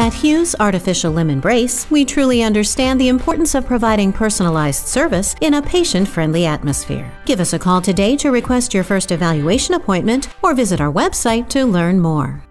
At Huse Artificial Limb & Brace, we truly understand the importance of providing personalized service in a patient friendly atmosphere. Give us a call today to request your first evaluation appointment or visit our website to learn more.